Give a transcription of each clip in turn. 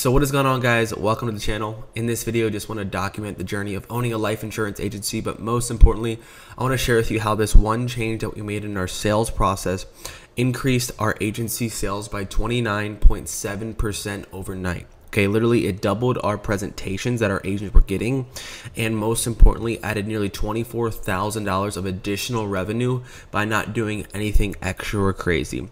So what is going on guys? Welcome to the channel. In this video, I just want to document the journey of owning a life insurance agency, but most importantly, I want to share with you how this one change that we made in our sales process increased our agency sales by 29.7% overnight. Okay, literally it doubled our presentations that our agents were getting and most importantly added nearly $24,000 of additional revenue by not doing anything extra or crazy.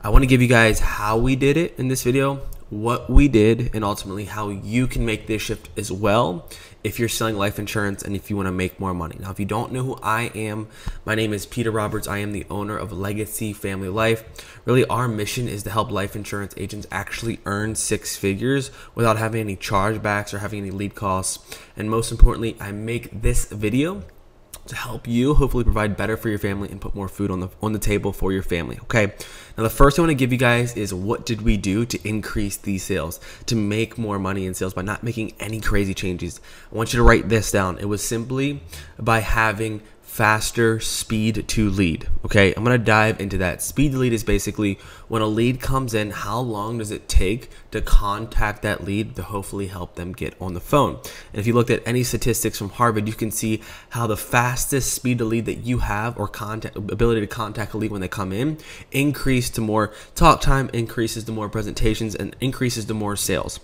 I want to give you guys how we did it in this video what we did and ultimately how you can make this shift as well if you're selling life insurance and if you want to make more money. Now, if you don't know who I am, my name is Peter Roberts. I am the owner of Legacy Family Life. Really, our mission is to help life insurance agents actually earn six figures without having any chargebacks or having any lead costs. And most importantly, I make this video to help you hopefully provide better for your family and put more food on the on the table for your family okay? Now the first i want to give you guys is what did we do to increase these sales to make more money in sales by not making any crazy changes? I want you to write this down. It was simply by having faster speed to lead. Okay, I'm gonna dive into that. Speed to lead is basically when a lead comes in, how long does it take to contact that lead to hopefully help them get on the phone? And if you looked at any statistics from Harvard, you can see how the fastest speed to lead that you have or contact ability to contact a lead when they come in increase to more talk time, increases to more presentations, and increases to more sales.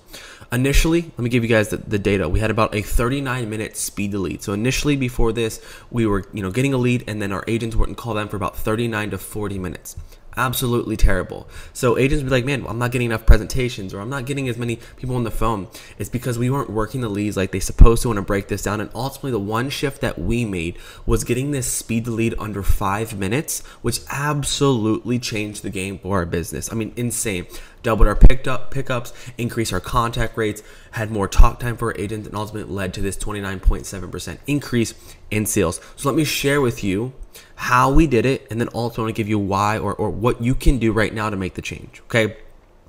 Initially, let me give you guys the, the data. We had about a 39 minute speed to lead. So initially before this, we were you know getting a lead and then our agents wouldn't call them for about 39 to 40 minutes absolutely terrible. So agents be like, man, I'm not getting enough presentations or I'm not getting as many people on the phone. It's because we weren't working the leads like they supposed to want to break this down. And ultimately the one shift that we made was getting this speed to lead under five minutes, which absolutely changed the game for our business. I mean, insane. Doubled our picked up pickups, increased our contact rates, had more talk time for our agents, and ultimately led to this 29.7% increase in sales. So let me share with you how we did it, and then also want to give you why or, or what you can do right now to make the change. Okay.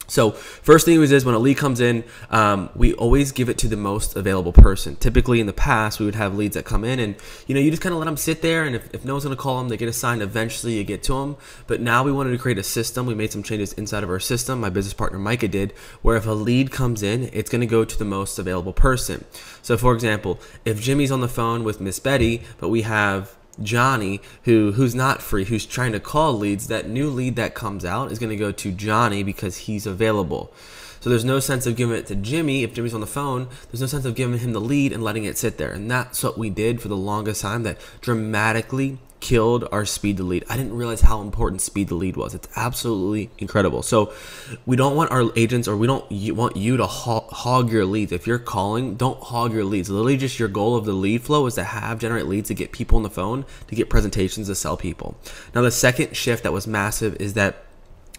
So first thing is, is when a lead comes in, um, we always give it to the most available person. Typically in the past, we would have leads that come in and, you know, you just kind of let them sit there. And if, if no one's going to call them, they get assigned. Eventually you get to them. But now we wanted to create a system. We made some changes inside of our system. My business partner, Micah did, where if a lead comes in, it's going to go to the most available person. So for example, if Jimmy's on the phone with Miss Betty, but we have Johnny, who who's not free, who's trying to call leads, that new lead that comes out is going to go to Johnny because he's available. So there's no sense of giving it to Jimmy if Jimmy's on the phone. There's no sense of giving him the lead and letting it sit there. And that's what we did for the longest time. That dramatically killed our speed to lead. I didn't realize how important speed to lead was. It's absolutely incredible. So we don't want our agents or we don't want you to hog your leads. If you're calling, don't hog your leads. Literally just your goal of the lead flow is to have generate leads to get people on the phone, to get presentations to sell people. Now the second shift that was massive is that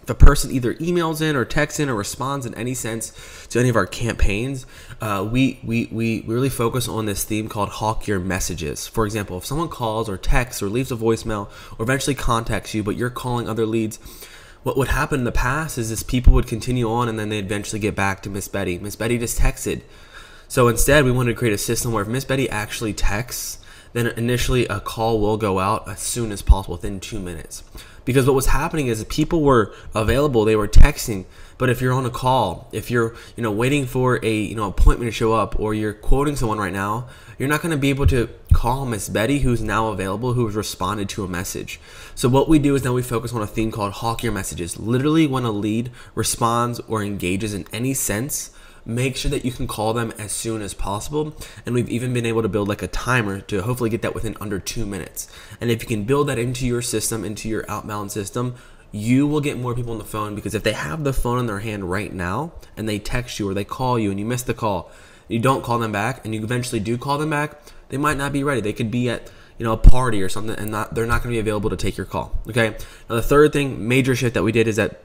a person either emails in or texts in or responds in any sense to any of our campaigns, uh, we, we, we really focus on this theme called hawk your messages. For example, if someone calls or texts or leaves a voicemail or eventually contacts you, but you're calling other leads, what would happen in the past is this people would continue on and then they eventually get back to Miss Betty. Miss Betty just texted. So instead, we wanted to create a system where if Miss Betty actually texts, then initially a call will go out as soon as possible within two minutes. Because what was happening is people were available they were texting but if you're on a call if you're you know waiting for a you know appointment to show up or you're quoting someone right now you're not going to be able to call miss betty who's now available who has responded to a message. So what we do is now we focus on a theme called hawk your messages. Literally when a lead responds or engages in any sense make sure that you can call them as soon as possible. And we've even been able to build like a timer to hopefully get that within under two minutes. And if you can build that into your system, into your outbound system, you will get more people on the phone because if they have the phone in their hand right now and they text you or they call you and you miss the call, you don't call them back and you eventually do call them back, they might not be ready. They could be at you know a party or something and not they're not going to be available to take your call. Okay. Now the third thing, major shift that we did is that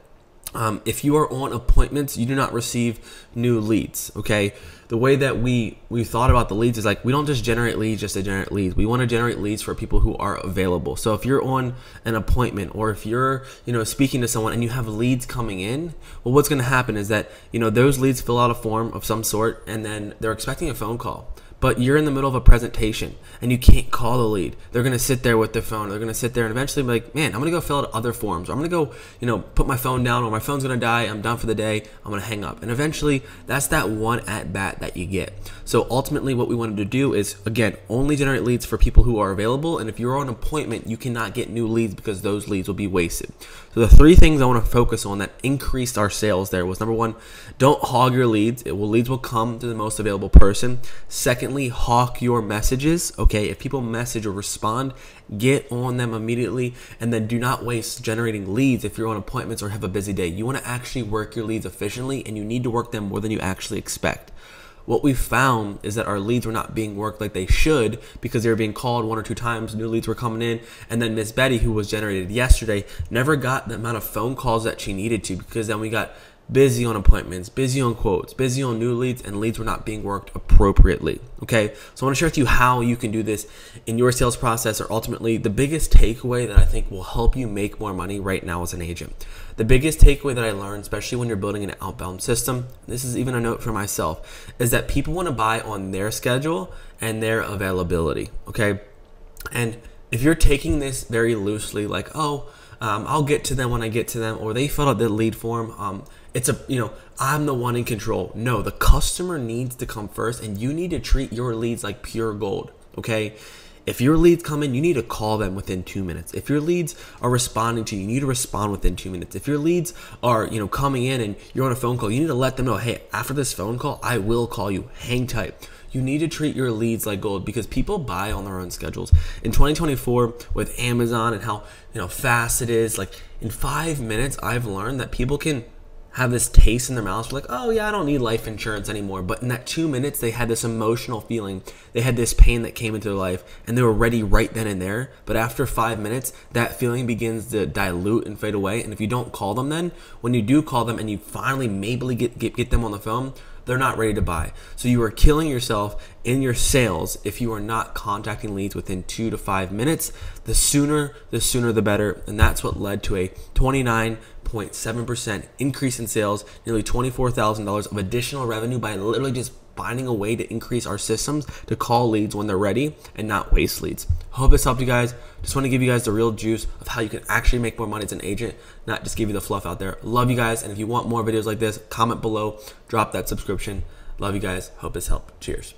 um, if you are on appointments, you do not receive new leads. Okay, the way that we we thought about the leads is like we don't just generate leads just to generate leads. We want to generate leads for people who are available. So if you're on an appointment or if you're you know speaking to someone and you have leads coming in, well, what's going to happen is that you know those leads fill out a form of some sort and then they're expecting a phone call. But you're in the middle of a presentation and you can't call the lead. They're gonna sit there with their phone. They're gonna sit there and eventually be like, man, I'm gonna go fill out other forms. Or I'm gonna go, you know, put my phone down or my phone's gonna die. I'm done for the day. I'm gonna hang up. And eventually, that's that one at bat that you get. So ultimately, what we wanted to do is again only generate leads for people who are available. And if you're on an appointment, you cannot get new leads because those leads will be wasted. So the three things I want to focus on that increased our sales there was number one, don't hog your leads. It will leads will come to the most available person. Secondly, hawk your messages. Okay, if people message or respond, get on them immediately, and then do not waste generating leads if you're on appointments or have a busy day. You want to actually work your leads efficiently, and you need to work them more than you actually expect what we found is that our leads were not being worked like they should because they were being called one or two times. New leads were coming in, and then Miss Betty, who was generated yesterday, never got the amount of phone calls that she needed to because then we got busy on appointments, busy on quotes, busy on new leads, and leads were not being worked appropriately. Okay, so I want to share with you how you can do this in your sales process, or ultimately the biggest takeaway that I think will help you make more money right now as an agent. The biggest takeaway that I learned, especially when you're building an outbound system, this is even a note for myself, is that people want to buy on their schedule and their availability. Okay, and if you're taking this very loosely, like, oh, um, I'll get to them when I get to them, or they filled out the lead form. Um, it's a you know I'm the one in control. No, the customer needs to come first, and you need to treat your leads like pure gold. Okay. If your leads come in, you need to call them within two minutes. If your leads are responding to you, you need to respond within two minutes. If your leads are, you know, coming in and you're on a phone call, you need to let them know, hey, after this phone call, I will call you. Hang tight you need to treat your leads like gold because people buy on their own schedules. In 2024, with Amazon and how you know fast it is, like in five minutes, I've learned that people can have this taste in their mouths like, oh yeah, I don't need life insurance anymore. But in that two minutes, they had this emotional feeling. They had this pain that came into their life and they were ready right then and there. But after five minutes, that feeling begins to dilute and fade away. And if you don't call them then, when you do call them and you finally maybe get, get, get them on the phone, they're not ready to buy. So you are killing yourself in your sales if you are not contacting leads within two to five minutes. The sooner, the sooner, the better. And that's what led to a 29.7% increase in sales, nearly $24,000 of additional revenue by literally just finding a way to increase our systems to call leads when they're ready and not waste leads. Hope this helped you guys. Just want to give you guys the real juice of how you can actually make more money as an agent, not just give you the fluff out there. Love you guys. And if you want more videos like this, comment below, drop that subscription. Love you guys. Hope this helped. Cheers.